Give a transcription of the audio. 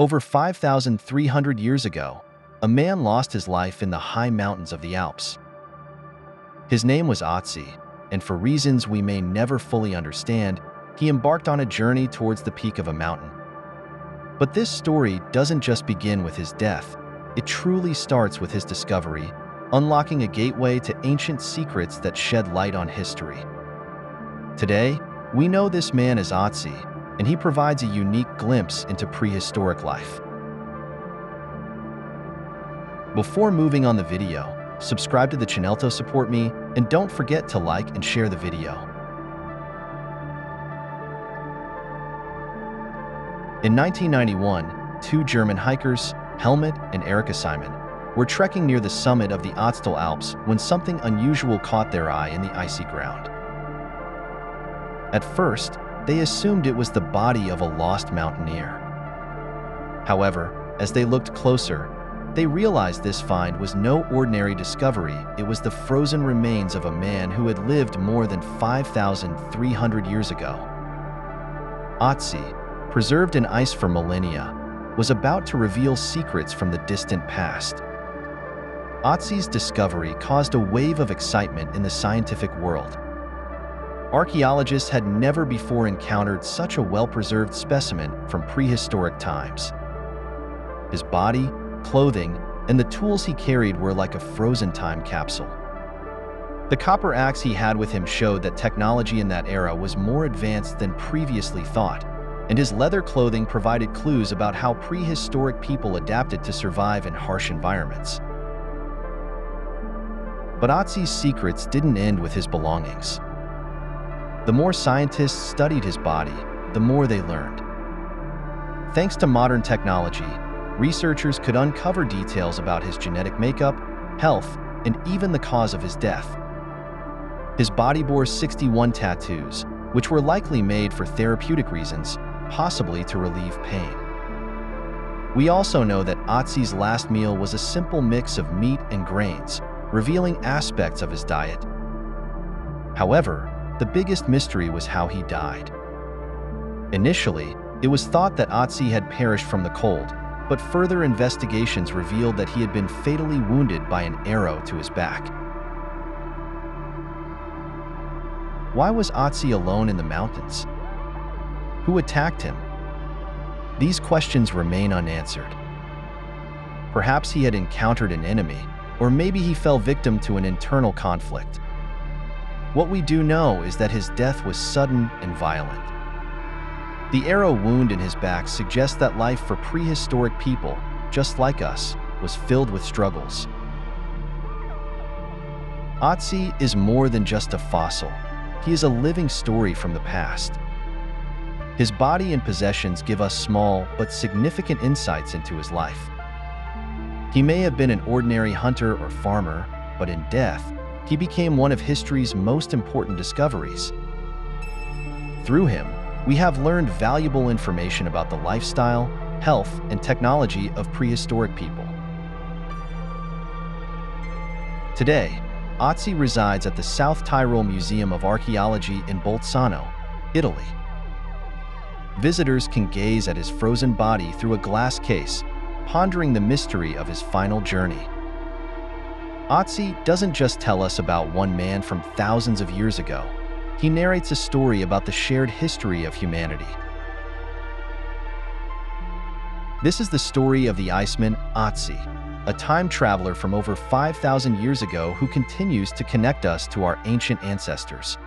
Over 5,300 years ago, a man lost his life in the high mountains of the Alps. His name was Otzi, and for reasons we may never fully understand, he embarked on a journey towards the peak of a mountain. But this story doesn't just begin with his death, it truly starts with his discovery, unlocking a gateway to ancient secrets that shed light on history. Today, we know this man as Otzi, and he provides a unique glimpse into prehistoric life. Before moving on the video, subscribe to the channel to support me, and don't forget to like and share the video. In 1991, two German hikers, Helmut and Erika Simon, were trekking near the summit of the Ötztal Alps when something unusual caught their eye in the icy ground. At first, they assumed it was the body of a lost mountaineer. However, as they looked closer, they realized this find was no ordinary discovery, it was the frozen remains of a man who had lived more than 5,300 years ago. Otzi, preserved in ice for millennia, was about to reveal secrets from the distant past. Otzi's discovery caused a wave of excitement in the scientific world. Archaeologists had never before encountered such a well-preserved specimen from prehistoric times. His body, clothing, and the tools he carried were like a frozen time capsule. The copper axe he had with him showed that technology in that era was more advanced than previously thought, and his leather clothing provided clues about how prehistoric people adapted to survive in harsh environments. But Otzi's secrets didn't end with his belongings. The more scientists studied his body, the more they learned. Thanks to modern technology, researchers could uncover details about his genetic makeup, health, and even the cause of his death. His body bore 61 tattoos, which were likely made for therapeutic reasons, possibly to relieve pain. We also know that Otzi's last meal was a simple mix of meat and grains, revealing aspects of his diet. However, the biggest mystery was how he died. Initially, it was thought that Otzi had perished from the cold, but further investigations revealed that he had been fatally wounded by an arrow to his back. Why was Otzi alone in the mountains? Who attacked him? These questions remain unanswered. Perhaps he had encountered an enemy, or maybe he fell victim to an internal conflict. What we do know is that his death was sudden and violent. The arrow wound in his back suggests that life for prehistoric people, just like us, was filled with struggles. Otzi is more than just a fossil. He is a living story from the past. His body and possessions give us small but significant insights into his life. He may have been an ordinary hunter or farmer, but in death, he became one of history's most important discoveries. Through him, we have learned valuable information about the lifestyle, health, and technology of prehistoric people. Today, Otzi resides at the South Tyrol Museum of Archaeology in Bolzano, Italy. Visitors can gaze at his frozen body through a glass case, pondering the mystery of his final journey. Otzi doesn't just tell us about one man from thousands of years ago. He narrates a story about the shared history of humanity. This is the story of the Iceman Otzi, a time traveler from over 5,000 years ago who continues to connect us to our ancient ancestors.